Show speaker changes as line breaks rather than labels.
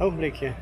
Ogenblikje.